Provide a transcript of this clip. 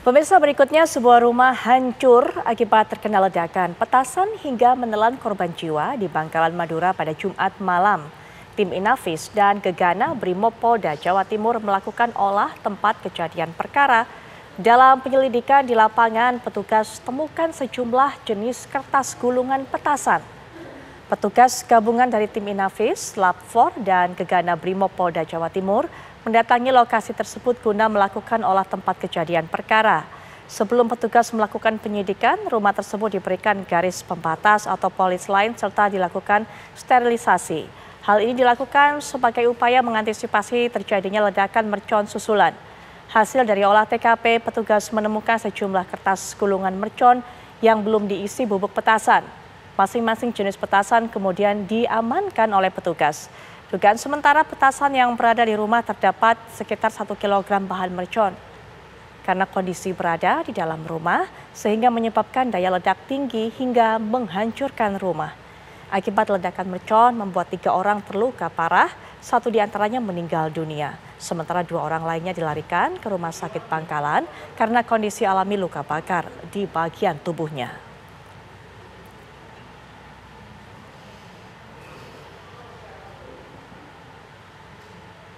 Pemirsa berikutnya sebuah rumah hancur akibat terkena ledakan petasan hingga menelan korban jiwa di Bangkalan Madura pada Jumat malam. Tim Inafis dan Gegana Brimopolda Jawa Timur melakukan olah tempat kejadian perkara. Dalam penyelidikan di lapangan, petugas temukan sejumlah jenis kertas gulungan petasan. Petugas gabungan dari tim Inafis, Lab 4, dan Gegana Brimopolda Jawa Timur mendatangi lokasi tersebut guna melakukan olah tempat kejadian perkara. Sebelum petugas melakukan penyidikan, rumah tersebut diberikan garis pembatas atau polis lain serta dilakukan sterilisasi. Hal ini dilakukan sebagai upaya mengantisipasi terjadinya ledakan mercon susulan. Hasil dari olah TKP, petugas menemukan sejumlah kertas gulungan mercon yang belum diisi bubuk petasan. Masing-masing jenis petasan kemudian diamankan oleh petugas. Dugaan sementara petasan yang berada di rumah terdapat sekitar 1 kg bahan mercon. Karena kondisi berada di dalam rumah, sehingga menyebabkan daya ledak tinggi hingga menghancurkan rumah. Akibat ledakan mercon membuat tiga orang terluka parah, satu di antaranya meninggal dunia. Sementara dua orang lainnya dilarikan ke rumah sakit Pangkalan karena kondisi alami luka bakar di bagian tubuhnya.